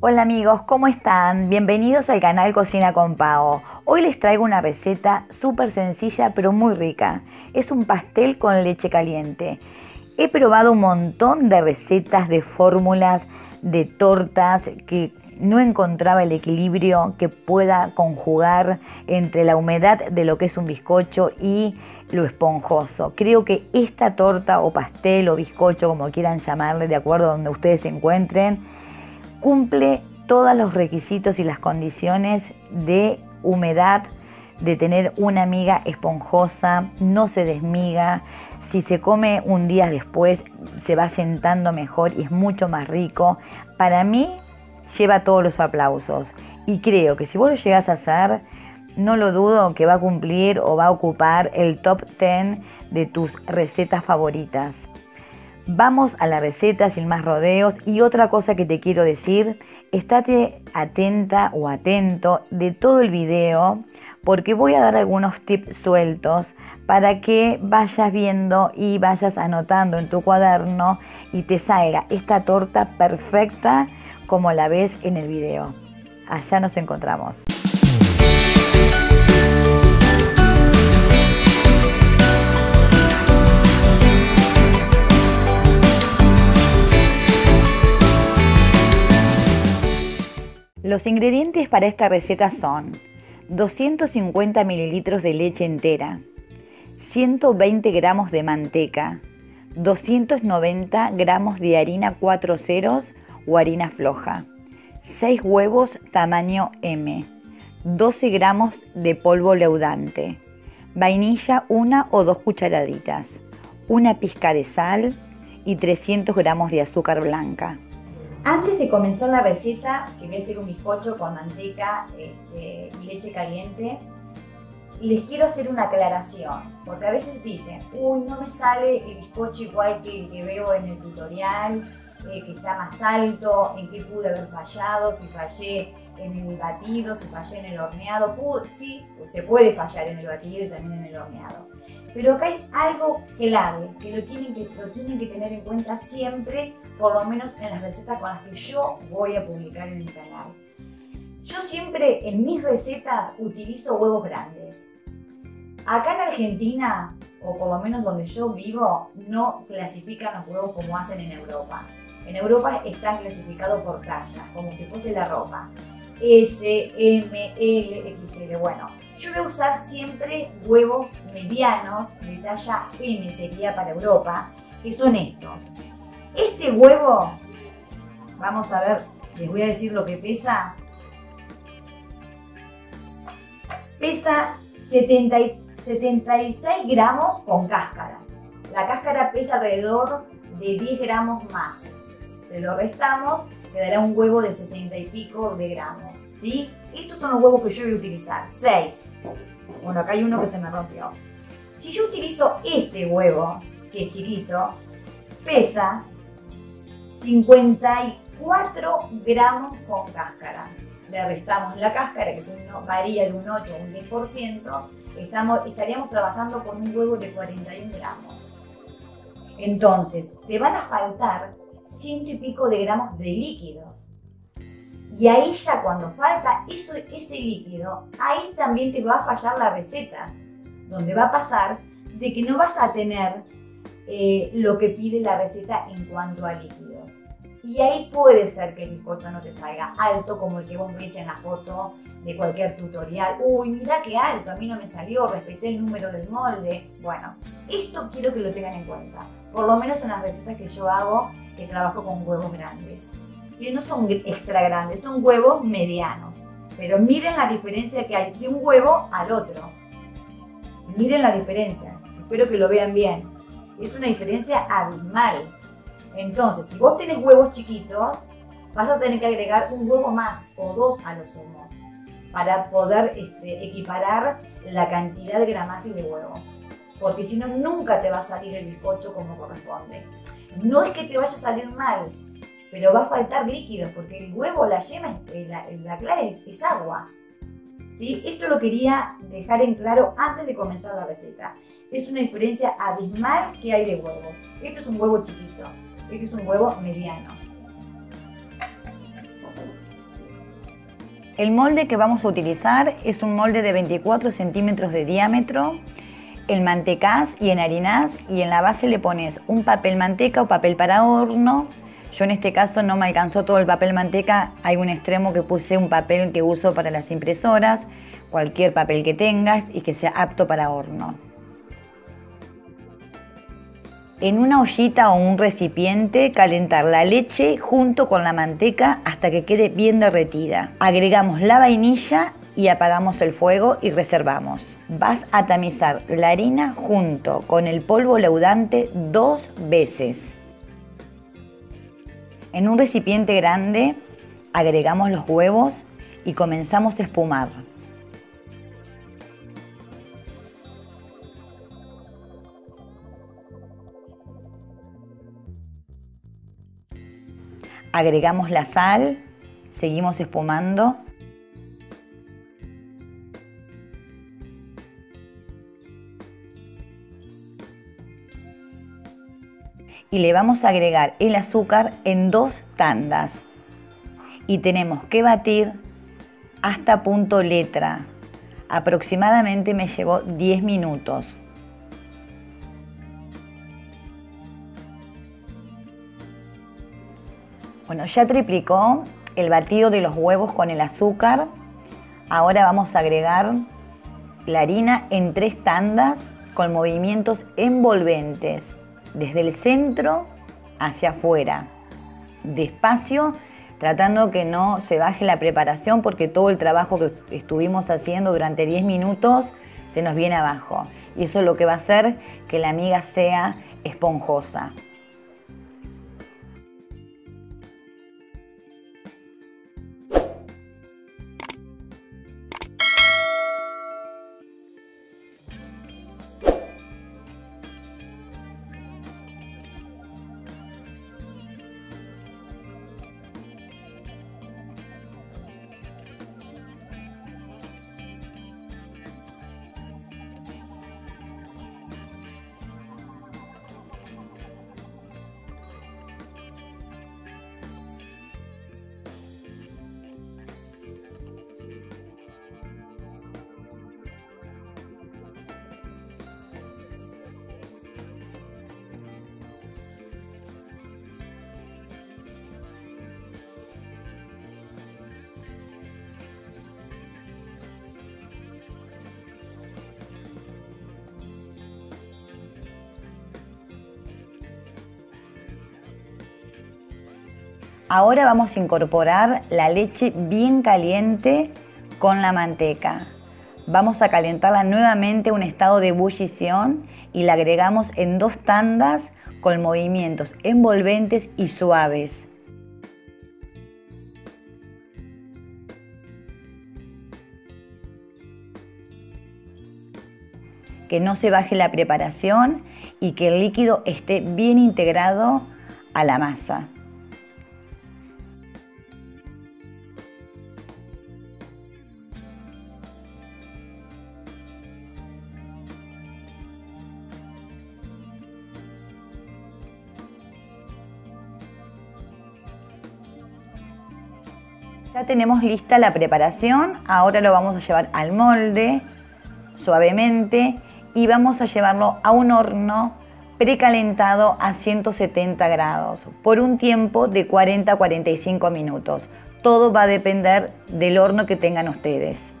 Hola amigos, ¿cómo están? Bienvenidos al canal Cocina con Pao. Hoy les traigo una receta súper sencilla pero muy rica. Es un pastel con leche caliente. He probado un montón de recetas, de fórmulas, de tortas que no encontraba el equilibrio que pueda conjugar entre la humedad de lo que es un bizcocho y lo esponjoso. Creo que esta torta o pastel o bizcocho, como quieran llamarle, de acuerdo a donde ustedes se encuentren, cumple todos los requisitos y las condiciones de humedad, de tener una miga esponjosa, no se desmiga, si se come un día después se va sentando mejor y es mucho más rico. Para mí lleva todos los aplausos y creo que si vos lo llegas a hacer, no lo dudo que va a cumplir o va a ocupar el top 10 de tus recetas favoritas. Vamos a la receta sin más rodeos y otra cosa que te quiero decir, estate atenta o atento de todo el video porque voy a dar algunos tips sueltos para que vayas viendo y vayas anotando en tu cuaderno y te salga esta torta perfecta como la ves en el video. Allá nos encontramos. Los ingredientes para esta receta son 250 mililitros de leche entera, 120 gramos de manteca, 290 gramos de harina 4 ceros o harina floja, 6 huevos tamaño M, 12 gramos de polvo leudante, vainilla una o dos cucharaditas, una pizca de sal y 300 gramos de azúcar blanca. Antes de comenzar la receta, que voy a hacer un bizcocho con manteca este, y leche caliente, les quiero hacer una aclaración, porque a veces dicen, uy, no me sale el bizcocho igual que veo en el tutorial, eh, que está más alto, en qué pude haber fallado, si fallé en el batido, si fallé en el horneado. sí, se puede fallar en el batido y también en el horneado. Pero acá hay algo clave que lo tienen que, tener en cuenta siempre, por lo menos en las recetas con las que yo voy a publicar en mi canal. Yo siempre en mis recetas utilizo huevos grandes. Acá en Argentina, o por lo menos donde yo vivo, no clasifican los huevos como hacen en Europa. En Europa están clasificados por talla, como si fuese la ropa. S, M, L, XL. Bueno, yo voy a usar siempre huevos medianos de talla M, sería para Europa, que son estos. Este huevo, vamos a ver, les voy a decir lo que pesa. Pesa 76 gramos con cáscara. La cáscara pesa alrededor de 10 gramos más. Se lo restamos, quedará un huevo de 60 y pico de gramos. ¿sí? Estos son los huevos que yo voy a utilizar, 6. Bueno, acá hay uno que se me rompió. Si yo utilizo este huevo, que es chiquito, pesa 54 gramos con cáscara le restamos la cáscara, que varía de un 8 a un 10%, estamos, estaríamos trabajando con un huevo de 41 gramos. Entonces, te van a faltar ciento y pico de gramos de líquidos. Y ahí ya cuando falta eso, ese líquido, ahí también te va a fallar la receta, donde va a pasar de que no vas a tener eh, lo que pide la receta en cuanto a líquidos. Y ahí puede ser que el bizcocho no te salga alto como el que vos ves en la foto de cualquier tutorial. Uy, mira qué alto, a mí no me salió, respeté el número del molde. Bueno, esto quiero que lo tengan en cuenta. Por lo menos en las recetas que yo hago, que trabajo con huevos grandes. Y no son extra grandes, son huevos medianos. Pero miren la diferencia que hay de un huevo al otro. Miren la diferencia. Espero que lo vean bien. Es una diferencia abismal. Entonces, si vos tenés huevos chiquitos, vas a tener que agregar un huevo más o dos a lo sumo para poder este, equiparar la cantidad de gramaje de huevos. Porque si no, nunca te va a salir el bizcocho como corresponde. No es que te vaya a salir mal, pero va a faltar líquidos porque el huevo, la yema, la, la clara es, agua. ¿Sí? Esto lo quería dejar en claro antes de comenzar la receta. Es una diferencia abismal que hay de huevos. Esto es un huevo chiquito. Este es un huevo mediano. El molde que vamos a utilizar es un molde de 24 centímetros de diámetro. El mantecás y enharinás y en la base le pones un papel manteca o papel para horno. Yo en este caso no me alcanzó todo el papel manteca, hay un extremo que puse un papel que uso para las impresoras, cualquier papel que tengas y que sea apto para horno. En una ollita o un recipiente calentar la leche junto con la manteca hasta que quede bien derretida. Agregamos la vainilla y apagamos el fuego y reservamos. Vas a tamizar la harina junto con el polvo leudante dos veces. En un recipiente grande agregamos los huevos y comenzamos a espumar. agregamos la sal, seguimos espumando. Y le vamos a agregar el azúcar en dos tandas. Y tenemos que batir hasta punto letra. Aproximadamente me llevó 10 minutos. Bueno, ya triplicó el batido de los huevos con el azúcar. Ahora vamos a agregar la harina en tres tandas con movimientos envolventes, desde el centro hacia afuera. Despacio, tratando que no se baje la preparación porque todo el trabajo que estuvimos haciendo durante 10 minutos se nos viene abajo. Y eso es lo que va a hacer que la miga sea esponjosa. Ahora vamos a incorporar la leche bien caliente con la manteca. Vamos a calentarla nuevamente a un estado de ebullición y la agregamos en dos tandas con movimientos envolventes y suaves. Que no se baje la preparación y que el líquido esté bien integrado a la masa. Ya tenemos lista la preparación, ahora lo vamos a llevar al molde suavemente y vamos a llevarlo a un horno precalentado a 170 grados por un tiempo de 40 a 45 minutos. Todo va a depender del horno que tengan ustedes.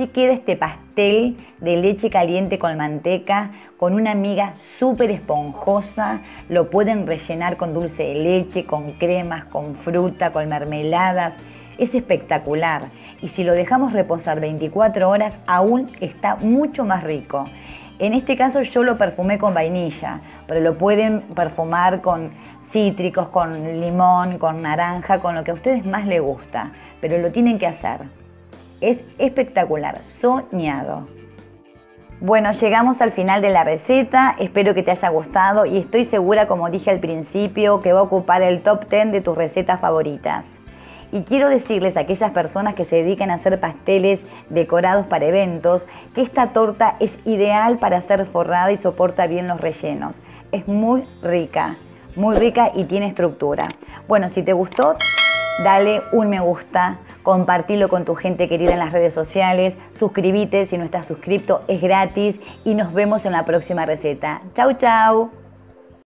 Así queda este pastel de leche caliente con manteca, con una miga súper esponjosa. Lo pueden rellenar con dulce de leche, con cremas, con fruta, con mermeladas. Es espectacular. Y si lo dejamos reposar 24 horas, aún está mucho más rico. En este caso yo lo perfumé con vainilla, pero lo pueden perfumar con cítricos, con limón, con naranja, con lo que a ustedes más les gusta. Pero lo tienen que hacer. Es espectacular, soñado. Bueno, llegamos al final de la receta, espero que te haya gustado y estoy segura, como dije al principio, que va a ocupar el top 10 de tus recetas favoritas. Y quiero decirles a aquellas personas que se dedican a hacer pasteles decorados para eventos que esta torta es ideal para ser forrada y soporta bien los rellenos. Es muy rica, muy rica y tiene estructura. Bueno, si te gustó, dale un me gusta, compartilo con tu gente querida en las redes sociales, suscríbete si no estás suscrito, es gratis y nos vemos en la próxima receta. Chau, chau.